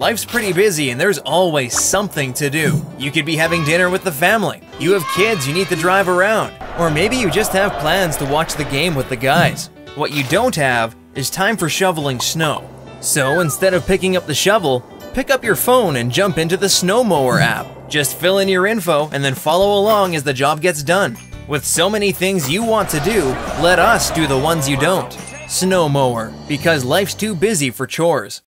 Life's pretty busy and there's always something to do. You could be having dinner with the family, you have kids you need to drive around, or maybe you just have plans to watch the game with the guys. What you don't have is time for shoveling snow. So instead of picking up the shovel, pick up your phone and jump into the snowmower app. Just fill in your info and then follow along as the job gets done. With so many things you want to do, let us do the ones you don't. Snowmower, because life's too busy for chores.